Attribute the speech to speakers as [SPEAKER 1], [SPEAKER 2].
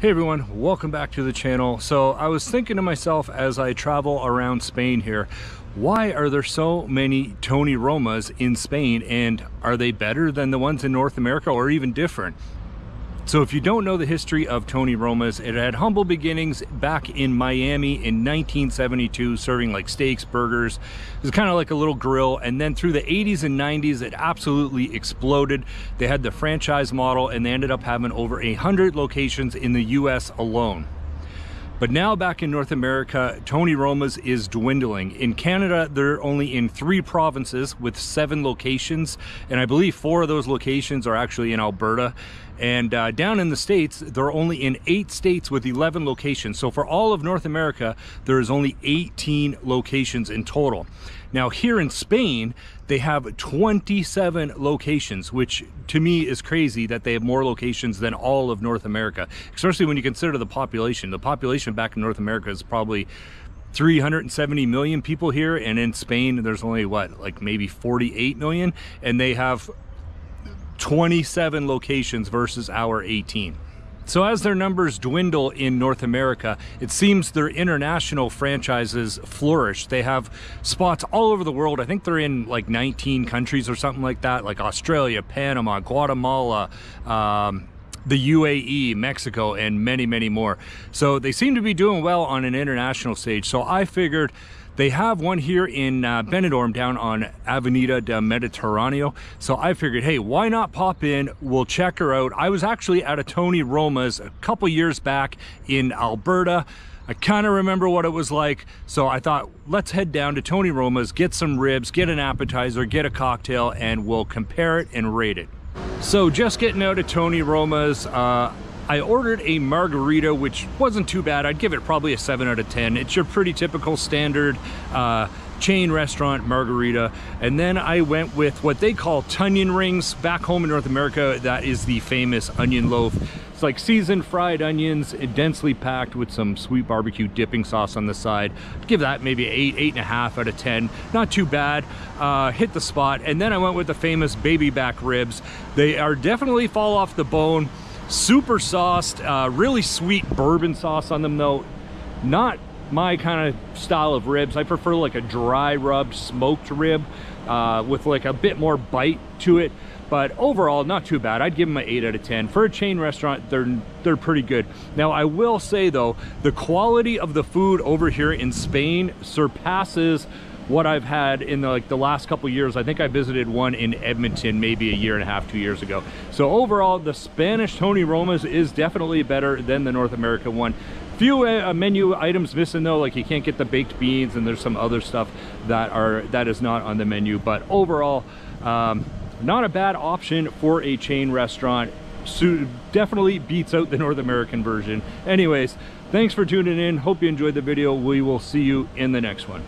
[SPEAKER 1] Hey everyone, welcome back to the channel. So I was thinking to myself as I travel around Spain here, why are there so many Tony Roma's in Spain and are they better than the ones in North America or even different? So if you don't know the history of Tony Roma's, it had humble beginnings back in Miami in 1972, serving like steaks, burgers. It was kind of like a little grill. And then through the 80s and 90s, it absolutely exploded. They had the franchise model and they ended up having over a hundred locations in the US alone. But now back in North America, Tony Roma's is dwindling. In Canada, they're only in three provinces with seven locations. And I believe four of those locations are actually in Alberta. And uh, down in the States, they're only in eight states with 11 locations. So for all of North America, there is only 18 locations in total. Now here in Spain, they have 27 locations, which to me is crazy that they have more locations than all of North America, especially when you consider the population. The population back in North America is probably 370 million people here and in Spain there's only what like maybe 48 million and they have 27 locations versus our 18 so as their numbers dwindle in North America, it seems their international franchises flourish. They have spots all over the world. I think they're in like 19 countries or something like that, like Australia, Panama, Guatemala, um, the UAE, Mexico, and many, many more. So they seem to be doing well on an international stage. So I figured they have one here in uh, Benidorm down on Avenida de Mediterraneo. So I figured, hey, why not pop in? We'll check her out. I was actually at a Tony Roma's a couple years back in Alberta. I kind of remember what it was like. So I thought, let's head down to Tony Roma's, get some ribs, get an appetizer, get a cocktail, and we'll compare it and rate it. So just getting out of Tony Roma's, uh, I ordered a margarita, which wasn't too bad. I'd give it probably a 7 out of 10. It's your pretty typical standard uh, chain restaurant margarita. And then I went with what they call Tunyon rings. Back home in North America, that is the famous onion loaf. It's like seasoned fried onions, densely packed with some sweet barbecue dipping sauce on the side. Give that maybe eight, eight and a half out of 10. Not too bad. Uh, hit the spot. And then I went with the famous baby back ribs. They are definitely fall off the bone super sauced uh, really sweet bourbon sauce on them though not my kind of style of ribs i prefer like a dry rubbed smoked rib uh, with like a bit more bite to it but overall not too bad i'd give them an 8 out of 10 for a chain restaurant they're they're pretty good now i will say though the quality of the food over here in spain surpasses what I've had in the, like the last couple years. I think I visited one in Edmonton maybe a year and a half, two years ago. So overall, the Spanish Tony Roma's is definitely better than the North American one. Few uh, menu items missing though, like you can't get the baked beans and there's some other stuff that are that is not on the menu. But overall, um, not a bad option for a chain restaurant. So definitely beats out the North American version. Anyways, thanks for tuning in. Hope you enjoyed the video. We will see you in the next one.